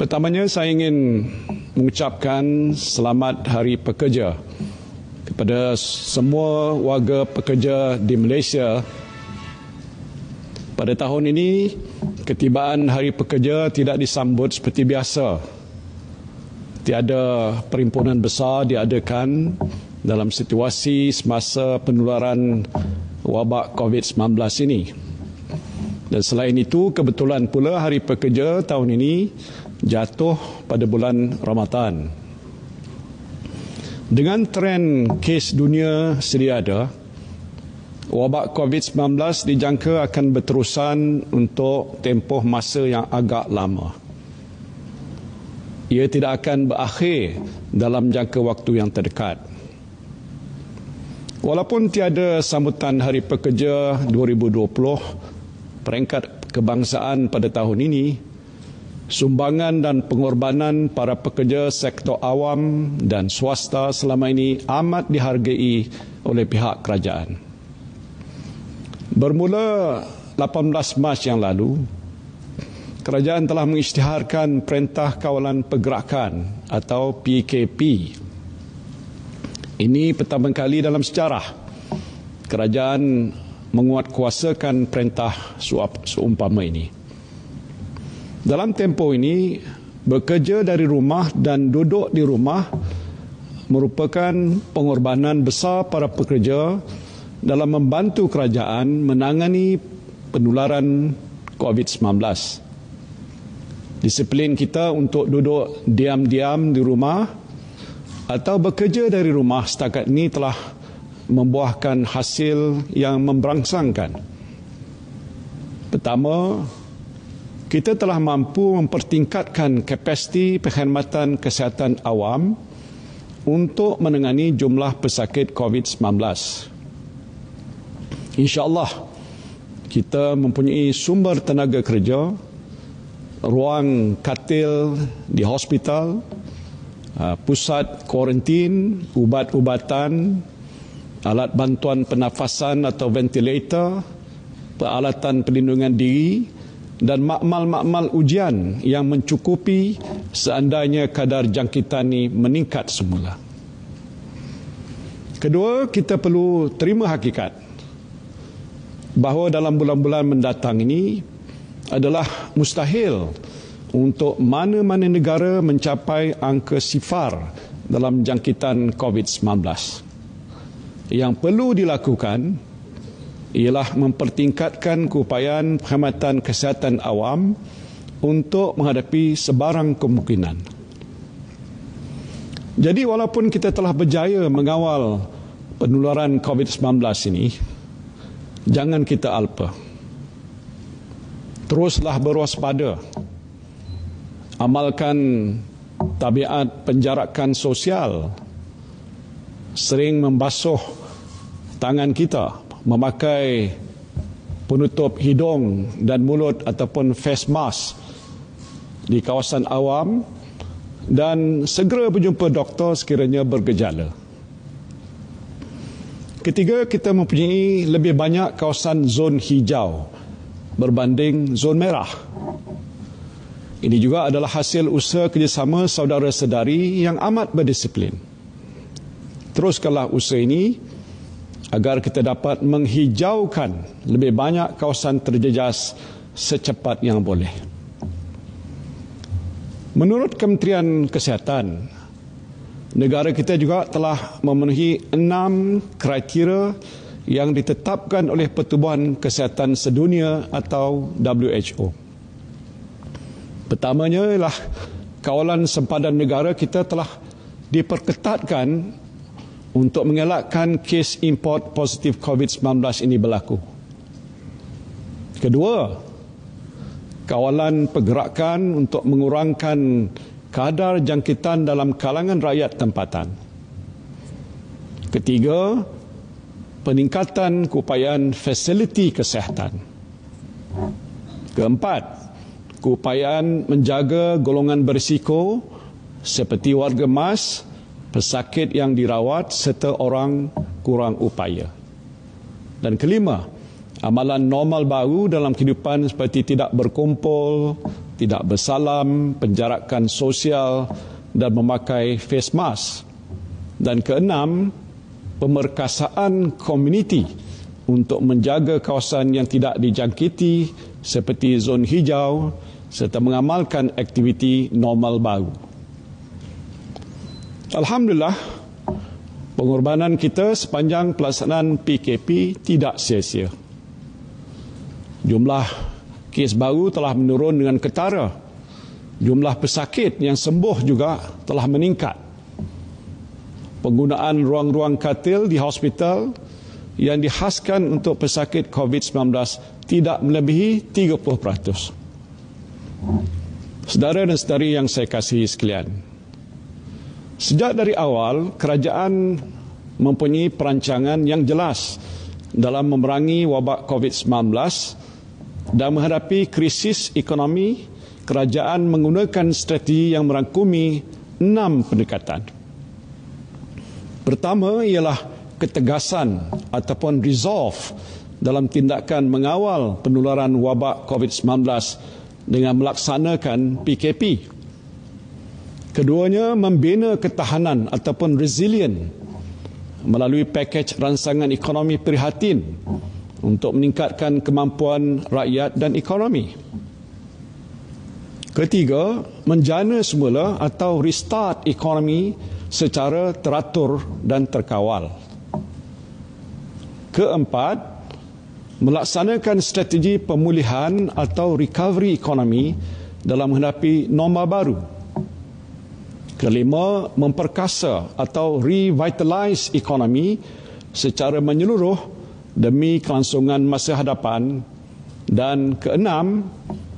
Pertamanya saya ingin mengucapkan selamat Hari Pekerja kepada semua warga pekerja di Malaysia. Pada tahun ini, ketibaan Hari Pekerja tidak disambut seperti biasa. Tiada perhimpunan besar diadakan dalam situasi semasa penularan wabak COVID-19 ini. Dan selain itu, kebetulan pula Hari Pekerja tahun ini jatuh pada bulan Ramadan. Dengan tren kes dunia sedia ada, wabak COVID-19 dijangka akan berterusan untuk tempoh masa yang agak lama. Ia tidak akan berakhir dalam jangka waktu yang terdekat. Walaupun tiada sambutan Hari Pekerja 2020, peringkat kebangsaan pada tahun ini, sumbangan dan pengorbanan para pekerja sektor awam dan swasta selama ini amat dihargai oleh pihak kerajaan. Bermula 18 Mac yang lalu, kerajaan telah mengisytiharkan Perintah Kawalan Pergerakan atau PKP. Ini pertama kali dalam sejarah kerajaan menguatkuasakan perintah seumpama ini. Dalam tempoh ini, bekerja dari rumah dan duduk di rumah merupakan pengorbanan besar para pekerja dalam membantu kerajaan menangani penularan COVID-19. Disiplin kita untuk duduk diam-diam di rumah atau bekerja dari rumah setakat ini telah membuahkan hasil yang memberangsangkan. Pertama, kita telah mampu mempertingkatkan kapasiti perkhidmatan kesihatan awam untuk menangani jumlah pesakit COVID-19. InsyaAllah, kita mempunyai sumber tenaga kerja, ruang katil di hospital, uh, pusat kuarantin, ubat-ubatan, alat bantuan pernafasan atau ventilator, peralatan perlindungan diri, dan makmal-makmal ujian yang mencukupi seandainya kadar jangkitan ini meningkat semula. Kedua, kita perlu terima hakikat bahawa dalam bulan-bulan mendatang ini adalah mustahil untuk mana-mana negara mencapai angka sifar dalam jangkitan COVID-19. Yang perlu dilakukan ialah mempertingkatkan keupayaan perkhidmatan kesihatan awam untuk menghadapi sebarang kemungkinan. Jadi walaupun kita telah berjaya mengawal penularan COVID-19 ini, jangan kita alpa. Teruslah berwaspada. Amalkan tabiat penjarakan sosial. Sering membasuh tangan kita memakai penutup hidung dan mulut ataupun face mask di kawasan awam dan segera berjumpa doktor sekiranya bergejala. Ketiga, kita mempunyai lebih banyak kawasan zon hijau berbanding zon merah. Ini juga adalah hasil usaha kerjasama saudara sedari yang amat berdisiplin. Teruskanlah usaha ini agar kita dapat menghijaukan lebih banyak kawasan terjejas secepat yang boleh. Menurut Kementerian Kesihatan, negara kita juga telah memenuhi enam kriteria yang ditetapkan oleh Pertubuhan Kesihatan Sedunia atau WHO. Pertamanya ialah kawalan sempadan negara kita telah diperketatkan untuk mengelakkan kes import positif COVID-19 ini berlaku. Kedua, kawalan pergerakan untuk mengurangkan kadar jangkitan dalam kalangan rakyat tempatan. Ketiga, peningkatan keupayaan fasiliti kesihatan. Keempat, keupayaan menjaga golongan berisiko seperti warga mas pesakit yang dirawat serta orang kurang upaya. Dan kelima, amalan normal baru dalam kehidupan seperti tidak berkumpul, tidak bersalam, penjarakan sosial dan memakai face mask. Dan keenam, pemerkasaan komuniti untuk menjaga kawasan yang tidak dijangkiti seperti zon hijau serta mengamalkan aktiviti normal baru. Alhamdulillah, pengorbanan kita sepanjang pelaksanaan PKP tidak sia-sia. Jumlah kes baru telah menurun dengan ketara. Jumlah pesakit yang sembuh juga telah meningkat. Penggunaan ruang-ruang katil di hospital yang dihaskan untuk pesakit COVID-19 tidak melebihi 30%. Saudara dan saudari yang saya kasihi sekalian, Sejak dari awal, kerajaan mempunyai perancangan yang jelas dalam memerangi wabak COVID-19 dan menghadapi krisis ekonomi, kerajaan menggunakan strategi yang merangkumi enam pendekatan. Pertama ialah ketegasan ataupun resolve dalam tindakan mengawal penularan wabak COVID-19 dengan melaksanakan PKP Keduanya membina ketahanan ataupun resilient melalui pakej ransangan ekonomi prihatin untuk meningkatkan kemampuan rakyat dan ekonomi. Ketiga, menjana semula atau restart ekonomi secara teratur dan terkawal. Keempat, melaksanakan strategi pemulihan atau recovery ekonomi dalam menghadapi norma baru Kelima, memperkasa atau revitalize ekonomi secara menyeluruh demi kelangsungan masa hadapan. Dan keenam,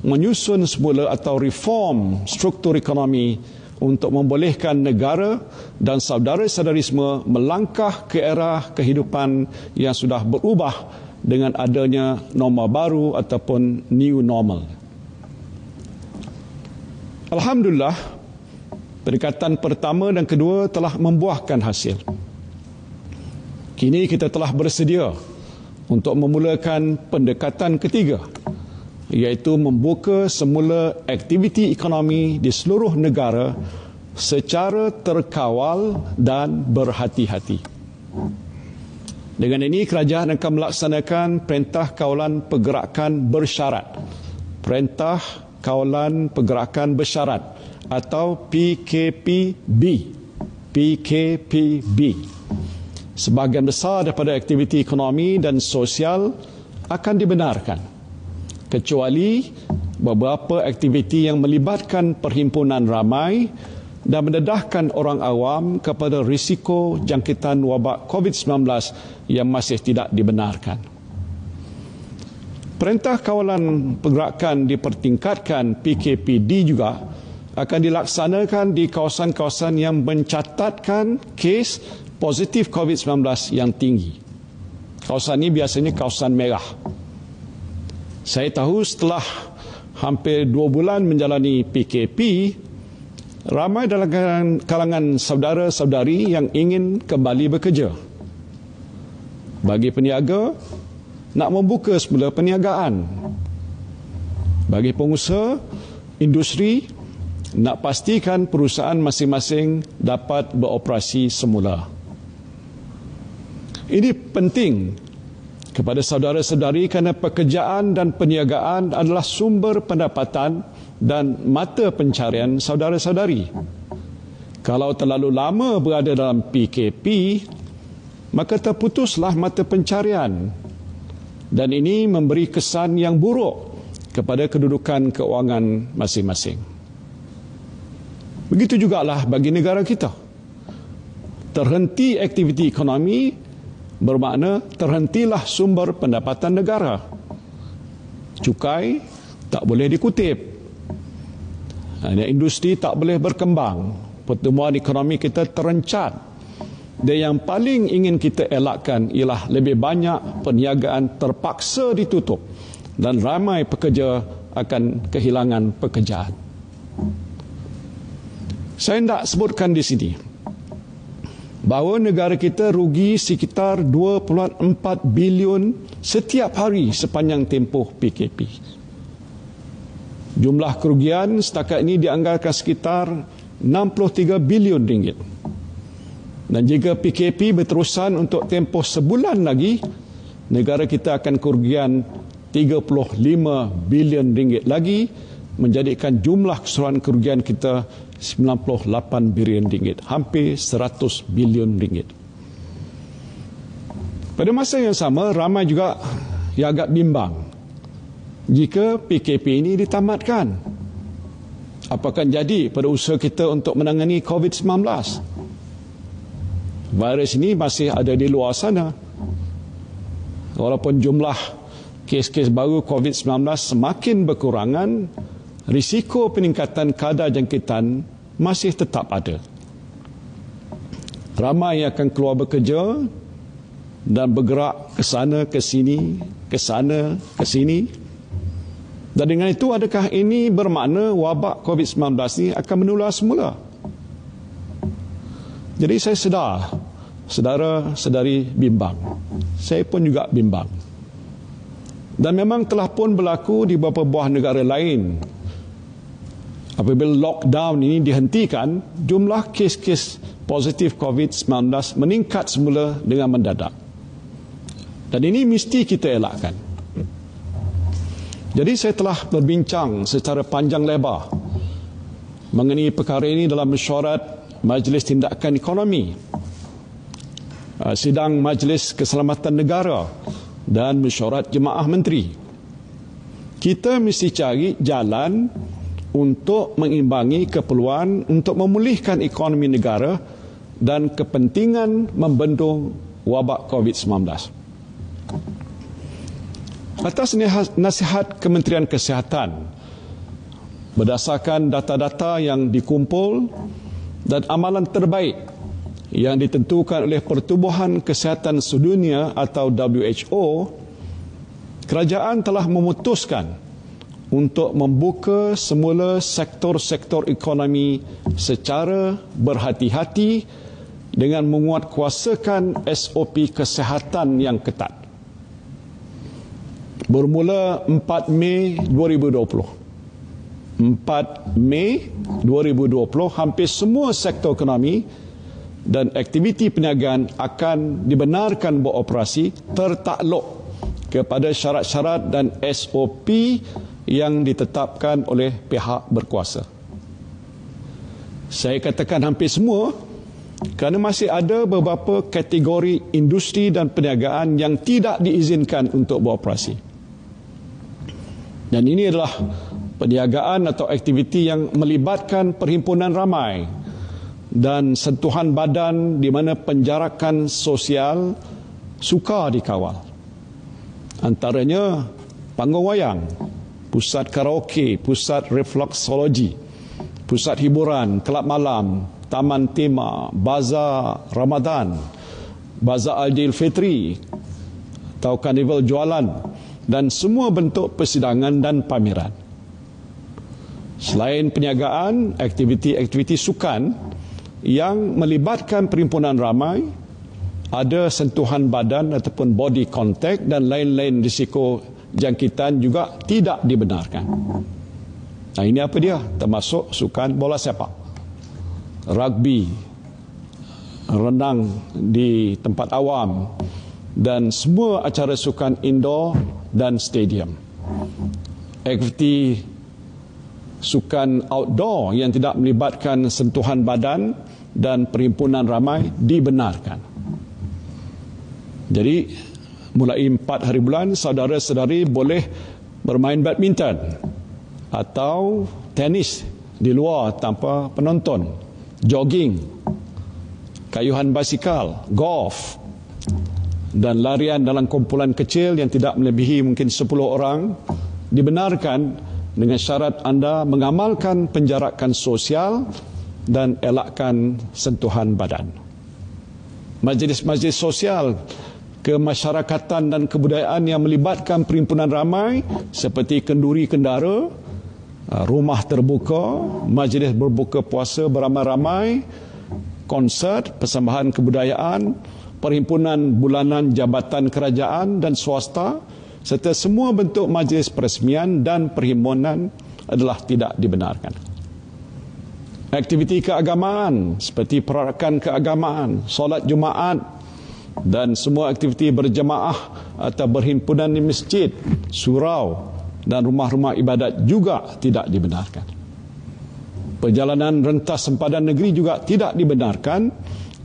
menyusun semula atau reform struktur ekonomi untuk membolehkan negara dan saudara-saudari semua melangkah ke era kehidupan yang sudah berubah dengan adanya norma baru ataupun new normal. Alhamdulillah, Pendekatan pertama dan kedua telah membuahkan hasil. Kini kita telah bersedia untuk memulakan pendekatan ketiga iaitu membuka semula aktiviti ekonomi di seluruh negara secara terkawal dan berhati-hati. Dengan ini kerajaan akan melaksanakan perintah kawalan pergerakan bersyarat. Perintah kawalan pergerakan bersyarat atau PKPB. PKPB. Sebahagian besar daripada aktiviti ekonomi dan sosial akan dibenarkan. Kecuali beberapa aktiviti yang melibatkan perhimpunan ramai dan mendedahkan orang awam kepada risiko jangkitan wabak COVID-19 yang masih tidak dibenarkan. Perintah kawalan pergerakan dipertingkatkan PKPD juga akan dilaksanakan di kawasan-kawasan yang mencatatkan kes positif COVID-19 yang tinggi. Kawasan ini biasanya kawasan merah. Saya tahu setelah hampir dua bulan menjalani PKP, ramai dalam kalangan saudara-saudari yang ingin kembali bekerja. Bagi peniaga, nak membuka semula perniagaan. Bagi pengusaha, industri, nak pastikan perusahaan masing-masing dapat beroperasi semula. Ini penting kepada saudara-saudari kerana pekerjaan dan perniagaan adalah sumber pendapatan dan mata pencarian saudara-saudari. Kalau terlalu lama berada dalam PKP, maka terputuslah mata pencarian. Dan ini memberi kesan yang buruk kepada kedudukan keuangan masing-masing. Begitu juga lah bagi negara kita. Terhenti aktiviti ekonomi bermakna terhentilah sumber pendapatan negara. Cukai tak boleh dikutip. Industri tak boleh berkembang. Pertumbuhan ekonomi kita terencat. Dan yang paling ingin kita elakkan ialah lebih banyak perniagaan terpaksa ditutup dan ramai pekerja akan kehilangan pekerjaan. Saya tidak sebutkan di sini bahawa negara kita rugi sekitar 2.4 bilion setiap hari sepanjang tempoh PKP. Jumlah kerugian setakat ini dianggarkan sekitar 63 bilion ringgit. Dan jika PKP berterusan untuk tempoh sebulan lagi, negara kita akan kerugian 35 bilion ringgit lagi menjadikan jumlah keseluruhan kerugian kita 98 bilion ringgit, hampir 100 bilion ringgit. Pada masa yang sama, ramai juga yang agak bimbang jika PKP ini ditamatkan. Apa akan jadi pada usaha kita untuk menangani COVID-19? Virus ini masih ada di luar sana. Walaupun jumlah kes-kes baru COVID-19 semakin berkurangan, risiko peningkatan kadar jangkitan masih tetap ada. Ramai yang akan keluar bekerja dan bergerak ke sana, ke sini, ke sana, ke sini. Dan dengan itu adakah ini bermakna wabak COVID-19 ini akan menular semula? Jadi saya sedar, saudara-saudari bimbang. Saya pun juga bimbang. Dan memang telah pun berlaku di beberapa buah negara lain. Apabila lockdown ini dihentikan, jumlah kes-kes positif COVID-19 meningkat semula dengan mendadak. Dan ini mesti kita elakkan. Jadi saya telah berbincang secara panjang lebar mengenai perkara ini dalam mesyuarat Majlis Tindakan Ekonomi, uh, sidang Majlis Keselamatan Negara dan mesyuarat Jemaah Menteri. Kita mesti cari jalan untuk mengimbangi keperluan untuk memulihkan ekonomi negara dan kepentingan membendung wabak COVID-19. Atas nasihat Kementerian Kesihatan berdasarkan data-data yang dikumpul dan amalan terbaik yang ditentukan oleh Pertubuhan Kesihatan Sedunia atau WHO kerajaan telah memutuskan untuk membuka semula sektor-sektor ekonomi secara berhati-hati dengan menguatkuasakan SOP kesihatan yang ketat bermula 4 Mei 2020. 4 Mei 2020 hampir semua sektor ekonomi dan aktiviti perniagaan akan dibenarkan beroperasi tertakluk kepada syarat-syarat dan SOP yang ditetapkan oleh pihak berkuasa. Saya katakan hampir semua kerana masih ada beberapa kategori industri dan perniagaan yang tidak diizinkan untuk beroperasi. Dan ini adalah perniagaan atau aktiviti yang melibatkan perhimpunan ramai dan sentuhan badan di mana penjarakan sosial suka dikawal. Antaranya panggung wayang, pusat karaoke, pusat refleksologi, pusat hiburan, kelab malam, taman tema, bazar Ramadan, bazar Aidilfitri atau karnival jualan dan semua bentuk persidangan dan pameran. Selain perniagaan, aktiviti-aktiviti sukan yang melibatkan perhimpunan ramai, ada sentuhan badan ataupun body contact dan lain-lain risiko jangkitan juga tidak dibenarkan. Nah ini apa dia? Termasuk sukan bola sepak, rugby, renang di tempat awam dan semua acara sukan indoor dan stadium. Aktiviti sukan outdoor yang tidak melibatkan sentuhan badan dan perhimpunan ramai dibenarkan. Jadi mulai empat hari bulan saudara-saudari boleh bermain badminton atau tenis di luar tanpa penonton, jogging, kayuhan basikal, golf, dan larian dalam kumpulan kecil yang tidak melebihi mungkin 10 orang dibenarkan dengan syarat anda mengamalkan penjarakan sosial dan elakkan sentuhan badan. Majlis-majlis sosial kemasyarakatan dan kebudayaan yang melibatkan perhimpunan ramai seperti kenduri kendara, rumah terbuka, majlis berbuka puasa beramai-ramai, konsert, persembahan kebudayaan, perhimpunan bulanan jabatan kerajaan dan swasta serta semua bentuk majlis peresmian dan perhimpunan adalah tidak dibenarkan. Aktiviti keagamaan seperti perarakan keagamaan, solat Jumaat dan semua aktiviti berjemaah atau berhimpunan di masjid, surau dan rumah-rumah ibadat juga tidak dibenarkan. Perjalanan rentas sempadan negeri juga tidak dibenarkan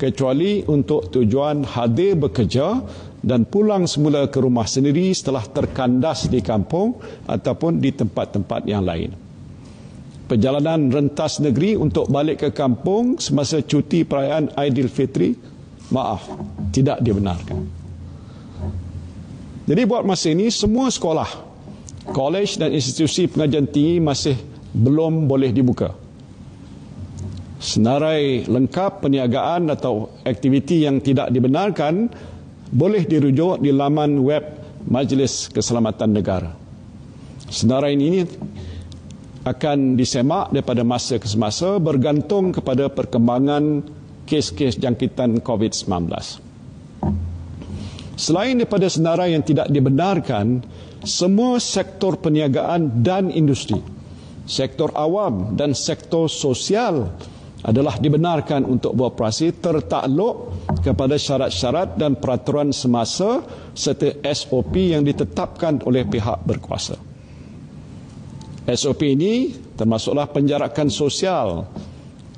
kecuali untuk tujuan hadir bekerja dan pulang semula ke rumah sendiri setelah terkandas di kampung ataupun di tempat-tempat yang lain. Perjalanan rentas negeri untuk balik ke kampung semasa cuti perayaan Aidilfitri, maaf, tidak dibenarkan. Jadi buat masa ini semua sekolah, kolej dan institusi pengajian tinggi masih belum boleh dibuka. Senarai lengkap perniagaan atau aktiviti yang tidak dibenarkan boleh dirujuk di laman web Majlis Keselamatan Negara. Senarai ini akan disemak daripada masa ke semasa bergantung kepada perkembangan kes-kes jangkitan COVID-19. Selain daripada senarai yang tidak dibenarkan, semua sektor perniagaan dan industri, sektor awam dan sektor sosial adalah dibenarkan untuk beroperasi tertakluk kepada syarat-syarat dan peraturan semasa serta SOP yang ditetapkan oleh pihak berkuasa. SOP ini termasuklah penjarakan sosial,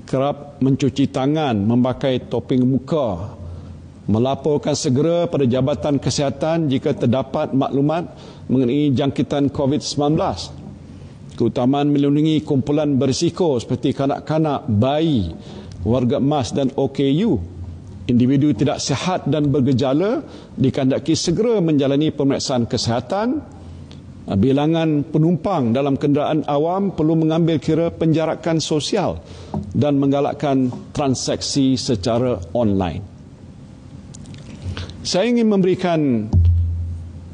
kerap mencuci tangan, memakai topeng muka, melaporkan segera pada Jabatan Kesihatan jika terdapat maklumat mengenai jangkitan COVID-19 keutamaan melindungi kumpulan berisiko seperti kanak-kanak, bayi, warga emas dan OKU. Individu tidak sihat dan bergejala dikandaki segera menjalani pemeriksaan kesihatan. Bilangan penumpang dalam kenderaan awam perlu mengambil kira penjarakan sosial dan menggalakkan transaksi secara online. Saya ingin memberikan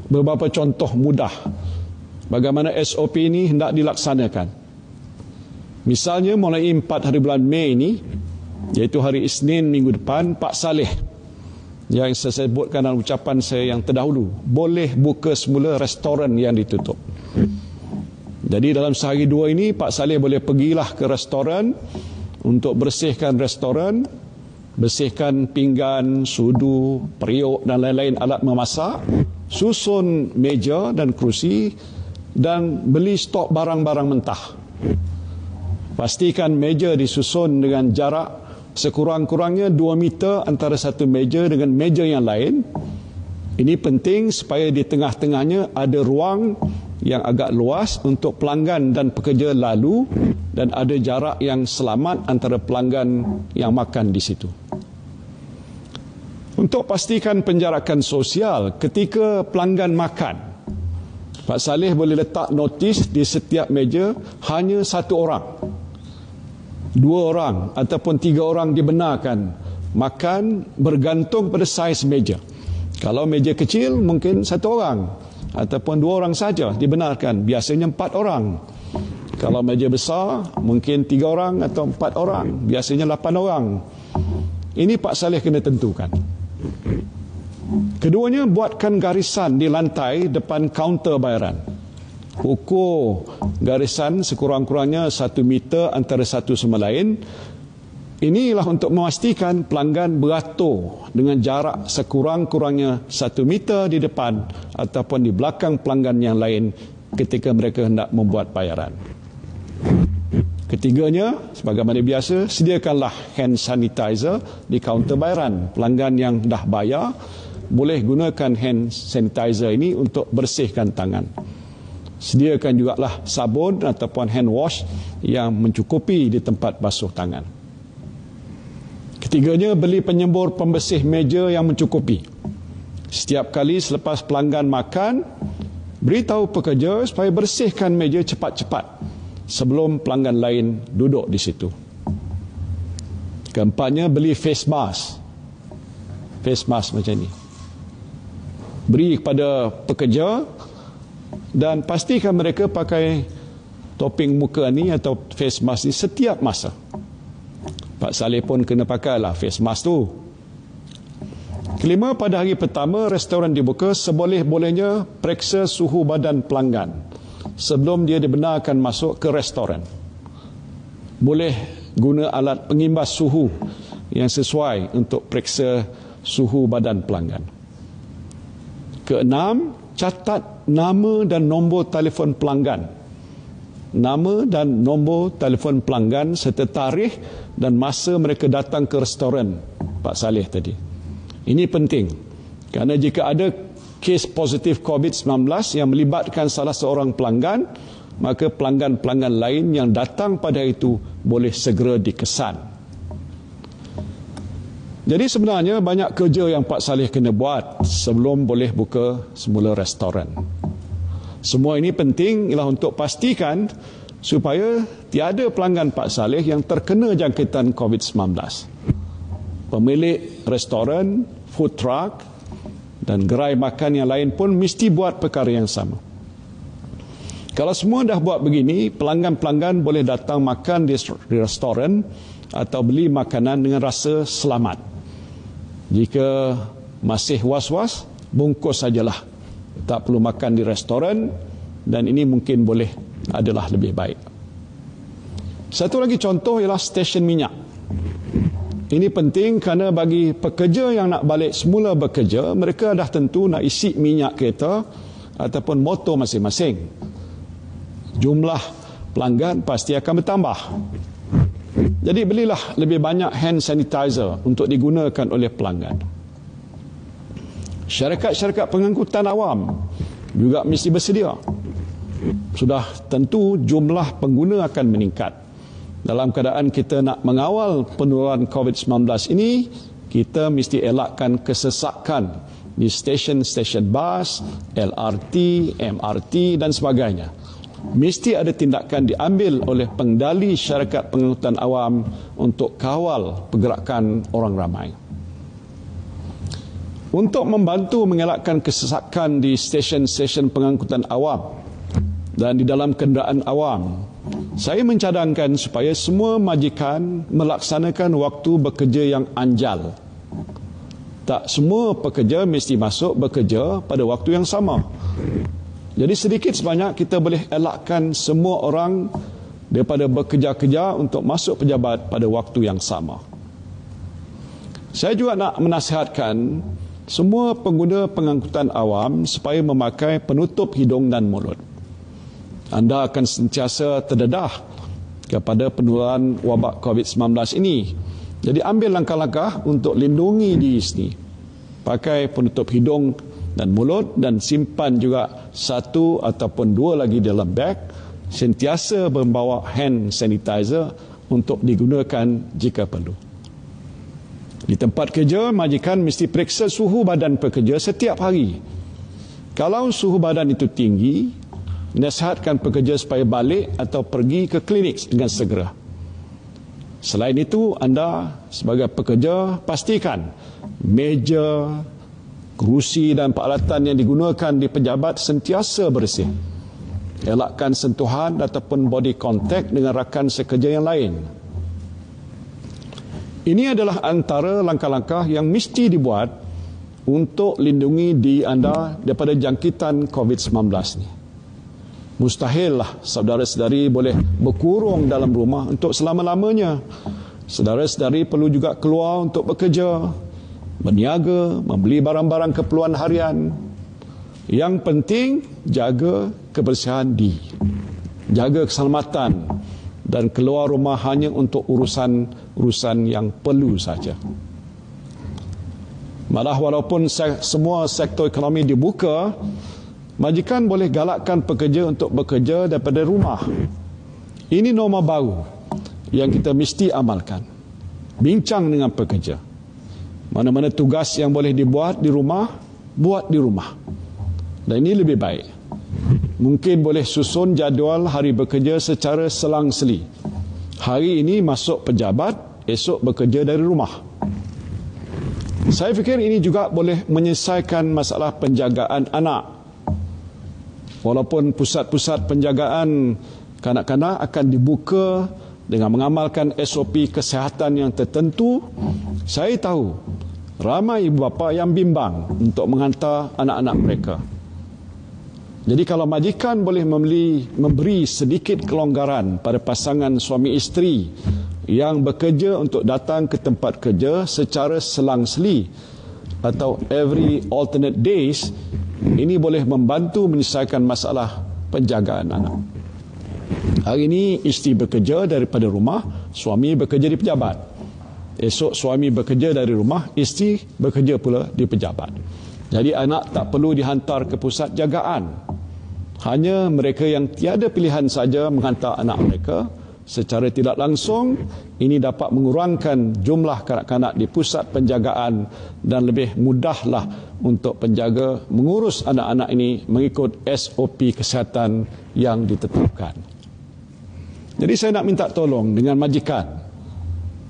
beberapa contoh mudah bagaimana SOP ini hendak dilaksanakan. Misalnya mulai 4 hari bulan Mei ini, iaitu hari Isnin minggu depan, Pak Saleh yang saya sebutkan dalam ucapan saya yang terdahulu, boleh buka semula restoran yang ditutup. Jadi dalam sehari dua ini, Pak Saleh boleh pergilah ke restoran untuk bersihkan restoran, bersihkan pinggan, sudu, periuk dan lain-lain alat memasak, susun meja dan kerusi, dan beli stok barang-barang mentah. Pastikan meja disusun dengan jarak sekurang-kurangnya 2 meter antara satu meja dengan meja yang lain. Ini penting supaya di tengah-tengahnya ada ruang yang agak luas untuk pelanggan dan pekerja lalu dan ada jarak yang selamat antara pelanggan yang makan di situ. Untuk pastikan penjarakan sosial ketika pelanggan makan, Pak Saleh boleh letak notis di setiap meja hanya satu orang. Dua orang ataupun tiga orang dibenarkan makan bergantung pada saiz meja. Kalau meja kecil mungkin satu orang ataupun dua orang saja dibenarkan. Biasanya empat orang. Kalau meja besar mungkin tiga orang atau empat orang. Biasanya lapan orang. Ini Pak Saleh kena tentukan. Keduanya buatkan garisan di lantai depan kaunter bayaran. Ukur garisan sekurang-kurangnya satu meter antara satu sama lain. Inilah untuk memastikan pelanggan beratur dengan jarak sekurang-kurangnya satu meter di depan ataupun di belakang pelanggan yang lain ketika mereka hendak membuat bayaran. Ketiganya, sebagaimana biasa, sediakanlah hand sanitizer di kaunter bayaran. Pelanggan yang dah bayar, boleh gunakan hand sanitizer ini untuk bersihkan tangan. Sediakan juga lah sabun ataupun hand wash yang mencukupi di tempat basuh tangan. Ketiganya, beli penyembur pembersih meja yang mencukupi. Setiap kali selepas pelanggan makan, beritahu pekerja supaya bersihkan meja cepat-cepat sebelum pelanggan lain duduk di situ. Keempatnya, beli face mask. Face mask macam ni beri kepada pekerja dan pastikan mereka pakai topeng muka ni atau face mask ni setiap masa. Pak Saleh pun kena pakailah face mask tu. Kelima, pada hari pertama restoran dibuka seboleh-bolehnya periksa suhu badan pelanggan sebelum dia dibenarkan masuk ke restoran. Boleh guna alat pengimbas suhu yang sesuai untuk periksa suhu badan pelanggan. Keenam, catat nama dan nombor telefon pelanggan. Nama dan nombor telefon pelanggan serta tarikh dan masa mereka datang ke restoran Pak Saleh tadi. Ini penting kerana jika ada kes positif COVID-19 yang melibatkan salah seorang pelanggan, maka pelanggan-pelanggan lain yang datang pada itu boleh segera dikesan. Jadi sebenarnya banyak kerja yang Pak Saleh kena buat sebelum boleh buka semula restoran. Semua ini penting ialah untuk pastikan supaya tiada pelanggan Pak Saleh yang terkena jangkitan COVID-19. Pemilik restoran, food truck dan gerai makan yang lain pun mesti buat perkara yang sama. Kalau semua dah buat begini, pelanggan-pelanggan boleh datang makan di restoran atau beli makanan dengan rasa selamat. Jika masih was-was, bungkus sajalah. Tak perlu makan di restoran dan ini mungkin boleh adalah lebih baik. Satu lagi contoh ialah stesen minyak. Ini penting kerana bagi pekerja yang nak balik semula bekerja, mereka dah tentu nak isi minyak kereta ataupun motor masing-masing. Jumlah pelanggan pasti akan bertambah. Jadi belilah lebih banyak hand sanitizer untuk digunakan oleh pelanggan. Syarikat-syarikat pengangkutan awam juga mesti bersedia. Sudah tentu jumlah pengguna akan meningkat. Dalam keadaan kita nak mengawal penularan COVID-19 ini, kita mesti elakkan kesesakan di stesen-stesen bas, LRT, MRT dan sebagainya mesti ada tindakan diambil oleh pengendali syarikat pengangkutan awam untuk kawal pergerakan orang ramai. Untuk membantu mengelakkan kesesakan di stesen-stesen pengangkutan awam dan di dalam kenderaan awam, saya mencadangkan supaya semua majikan melaksanakan waktu bekerja yang anjal. Tak semua pekerja mesti masuk bekerja pada waktu yang sama. Jadi sedikit sebanyak kita boleh elakkan semua orang daripada bekerja-kerja untuk masuk pejabat pada waktu yang sama. Saya juga nak menasihatkan semua pengguna pengangkutan awam supaya memakai penutup hidung dan mulut. Anda akan sentiasa terdedah kepada penularan wabak COVID-19 ini. Jadi ambil langkah-langkah untuk lindungi diri sendiri. Pakai penutup hidung dan mulut dan simpan juga satu ataupun dua lagi dalam beg sentiasa membawa hand sanitizer untuk digunakan jika perlu. Di tempat kerja, majikan mesti periksa suhu badan pekerja setiap hari. Kalau suhu badan itu tinggi, nasihatkan pekerja supaya balik atau pergi ke klinik dengan segera. Selain itu, anda sebagai pekerja pastikan meja, kerusi dan peralatan yang digunakan di pejabat sentiasa bersih. Elakkan sentuhan ataupun body contact dengan rakan sekerja yang lain. Ini adalah antara langkah-langkah yang mesti dibuat untuk lindungi diri anda daripada jangkitan COVID-19 ini. Mustahillah saudara-saudari boleh berkurung dalam rumah untuk selama-lamanya. Saudara-saudari perlu juga keluar untuk bekerja, berniaga, membeli barang-barang keperluan harian. Yang penting jaga kebersihan di, jaga keselamatan dan keluar rumah hanya untuk urusan-urusan yang perlu saja. Malah walaupun semua sektor ekonomi dibuka, majikan boleh galakkan pekerja untuk bekerja daripada rumah. Ini norma baru yang kita mesti amalkan. Bincang dengan pekerja. Mana-mana tugas yang boleh dibuat di rumah, buat di rumah. Dan ini lebih baik. Mungkin boleh susun jadual hari bekerja secara selang-seli. Hari ini masuk pejabat, esok bekerja dari rumah. Saya fikir ini juga boleh menyelesaikan masalah penjagaan anak. Walaupun pusat-pusat penjagaan kanak-kanak akan dibuka dengan mengamalkan SOP kesihatan yang tertentu, saya tahu ramai ibu bapa yang bimbang untuk menghantar anak-anak mereka. Jadi kalau majikan boleh membeli, memberi sedikit kelonggaran pada pasangan suami isteri yang bekerja untuk datang ke tempat kerja secara selang-seli atau every alternate days, ini boleh membantu menyelesaikan masalah penjagaan anak. Hari ini isteri bekerja daripada rumah, suami bekerja di pejabat. Esok suami bekerja dari rumah, isteri bekerja pula di pejabat. Jadi anak tak perlu dihantar ke pusat jagaan hanya mereka yang tiada pilihan saja menghantar anak mereka secara tidak langsung ini dapat mengurangkan jumlah kanak-kanak di pusat penjagaan dan lebih mudahlah untuk penjaga mengurus anak-anak ini mengikut SOP kesihatan yang ditetapkan. Jadi saya nak minta tolong dengan majikan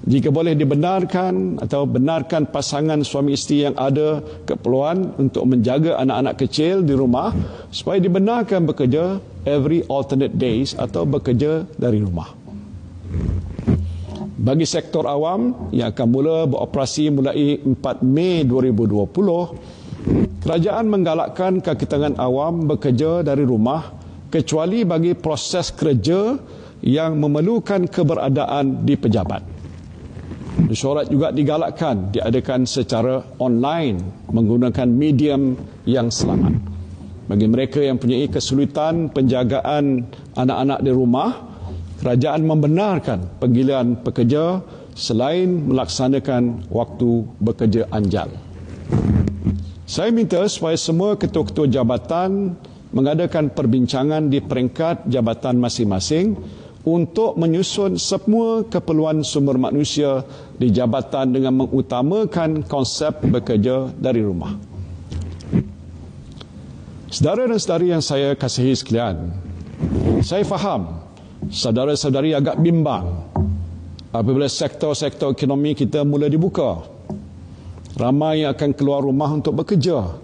jika boleh dibenarkan atau benarkan pasangan suami isteri yang ada keperluan untuk menjaga anak-anak kecil di rumah supaya dibenarkan bekerja every alternate days atau bekerja dari rumah. Bagi sektor awam yang akan mula beroperasi mulai 4 Mei 2020, kerajaan menggalakkan kaki tangan awam bekerja dari rumah kecuali bagi proses kerja yang memerlukan keberadaan di pejabat. Mesyuarat juga digalakkan diadakan secara online menggunakan medium yang selamat. Bagi mereka yang punya kesulitan penjagaan anak-anak di rumah, kerajaan membenarkan panggilan pekerja selain melaksanakan waktu bekerja anjal. Saya minta supaya semua ketua-ketua jabatan mengadakan perbincangan di peringkat jabatan masing-masing untuk menyusun semua keperluan sumber manusia di jabatan dengan mengutamakan konsep bekerja dari rumah. Saudara dan saudari yang saya kasihi sekalian, saya faham saudara-saudari agak bimbang apabila sektor-sektor ekonomi kita mula dibuka. Ramai yang akan keluar rumah untuk bekerja.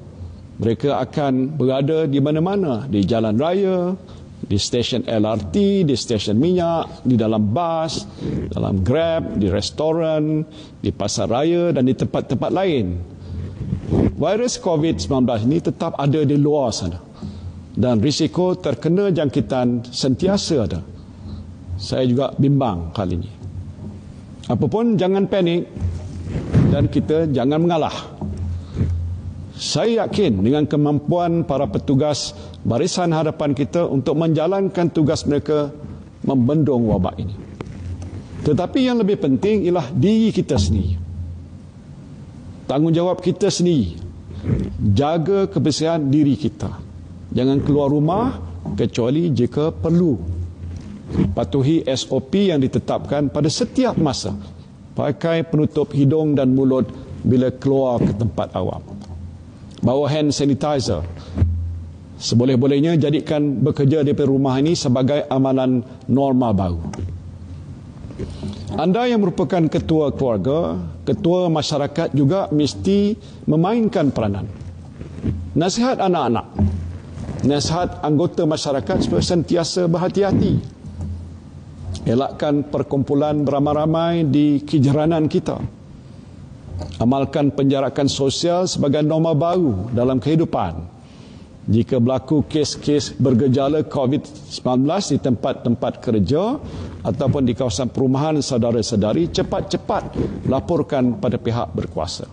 Mereka akan berada di mana-mana, di jalan raya, di stesen LRT, di stesen minyak, di dalam bas, dalam Grab, di restoran, di pasar raya dan di tempat-tempat lain. Virus COVID-19 ini tetap ada di luar sana dan risiko terkena jangkitan sentiasa ada. Saya juga bimbang kali ini. Apapun jangan panik dan kita jangan mengalah. Saya yakin dengan kemampuan para petugas barisan hadapan kita untuk menjalankan tugas mereka membendung wabak ini. Tetapi yang lebih penting ialah diri kita sendiri. Tanggungjawab kita sendiri. Jaga kebersihan diri kita. Jangan keluar rumah kecuali jika perlu. Patuhi SOP yang ditetapkan pada setiap masa. Pakai penutup hidung dan mulut bila keluar ke tempat awam bawa hand sanitizer. Seboleh-bolehnya jadikan bekerja di rumah ini sebagai amalan normal baru. Anda yang merupakan ketua keluarga ketua masyarakat juga mesti memainkan peranan. Nasihat anak-anak. Nasihat anggota masyarakat supaya sentiasa berhati-hati. Elakkan perkumpulan beramai-ramai di kejaranan kita amalkan penjarakan sosial sebagai norma baru dalam kehidupan. Jika berlaku kes-kes bergejala COVID-19 di tempat-tempat kerja ataupun di kawasan perumahan saudara-saudari, cepat-cepat laporkan pada pihak berkuasa.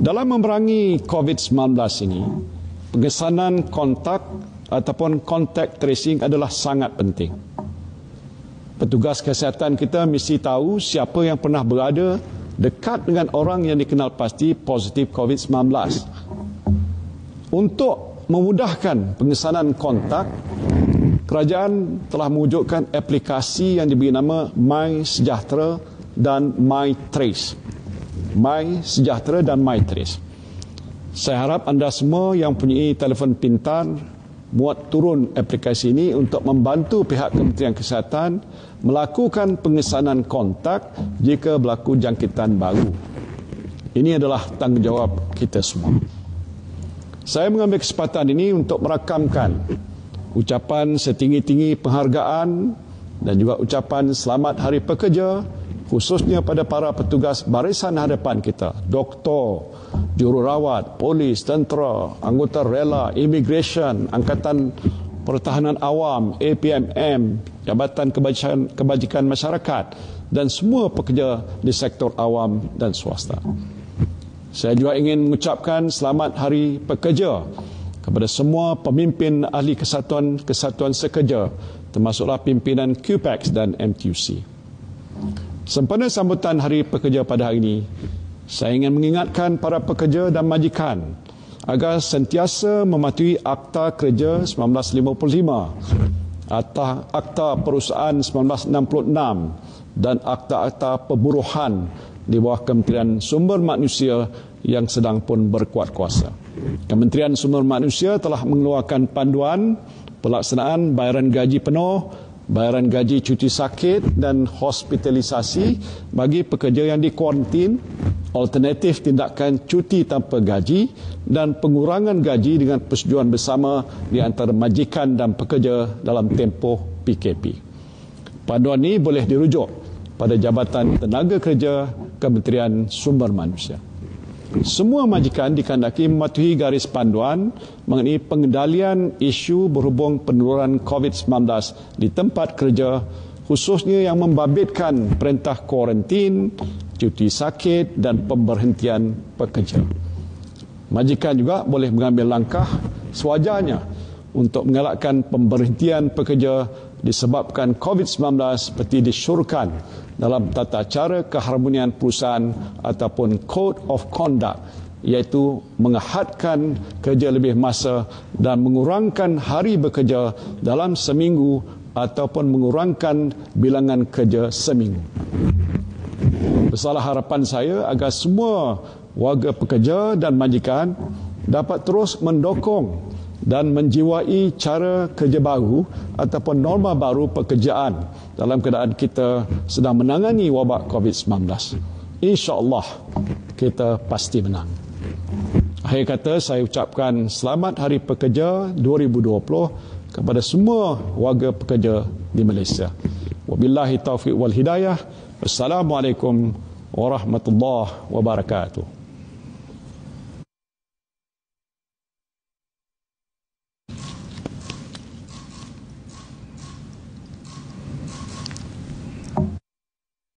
Dalam memerangi COVID-19 ini, pengesanan kontak ataupun kontak tracing adalah sangat penting. Petugas kesihatan kita mesti tahu siapa yang pernah berada dekat dengan orang yang dikenal pasti positif COVID-19. Untuk memudahkan pengesanan kontak, kerajaan telah mewujudkan aplikasi yang diberi nama My Sejahtera dan My Trace. My Sejahtera dan My Trace. Saya harap anda semua yang punya telefon pintar buat turun aplikasi ini untuk membantu pihak Kementerian Kesihatan melakukan pengesanan kontak jika berlaku jangkitan baru. Ini adalah tanggungjawab kita semua. Saya mengambil kesempatan ini untuk merakamkan ucapan setinggi-tinggi penghargaan dan juga ucapan selamat hari pekerja khususnya pada para petugas barisan hadapan kita, doktor, jururawat, polis, tentera, anggota rela, immigration, angkatan pertahanan awam, APMM, Jabatan Kebajikan, Kebajikan Masyarakat dan semua pekerja di sektor awam dan swasta. Saya juga ingin mengucapkan selamat Hari Pekerja kepada semua pemimpin ahli kesatuan-kesatuan sekerja termasuklah pimpinan QPEX dan MTUC. Sempena sambutan Hari Pekerja pada hari ini, saya ingin mengingatkan para pekerja dan majikan agar sentiasa mematuhi Akta Kerja 1955, Akta, Akta Perusahaan 1966 dan Akta-Akta Perburuhan di bawah Kementerian Sumber Manusia yang sedang pun berkuat kuasa. Kementerian Sumber Manusia telah mengeluarkan panduan pelaksanaan bayaran gaji penuh bayaran gaji cuti sakit dan hospitalisasi bagi pekerja yang dikuarantin, alternatif tindakan cuti tanpa gaji dan pengurangan gaji dengan persetujuan bersama di antara majikan dan pekerja dalam tempoh PKP. Panduan ini boleh dirujuk pada Jabatan Tenaga Kerja Kementerian Sumber Manusia. Semua majikan dikandaki mematuhi garis panduan mengenai pengendalian isu berhubung penurunan COVID-19 di tempat kerja khususnya yang membabitkan perintah kuarantin, cuti sakit dan pemberhentian pekerja. Majikan juga boleh mengambil langkah sewajarnya untuk mengelakkan pemberhentian pekerja disebabkan COVID-19 seperti disyurkan dalam tata cara keharmonian perusahaan ataupun code of conduct iaitu mengahadkan kerja lebih masa dan mengurangkan hari bekerja dalam seminggu ataupun mengurangkan bilangan kerja seminggu. Besarlah harapan saya agar semua warga pekerja dan majikan dapat terus mendokong dan menjiwai cara kerja baru ataupun norma baru pekerjaan dalam keadaan kita sedang menangani wabak COVID-19. InsyaAllah kita pasti menang. Akhir kata saya ucapkan selamat Hari Pekerja 2020 kepada semua warga pekerja di Malaysia. Wabillahi taufiq wal hidayah. Wassalamualaikum warahmatullahi wabarakatuh.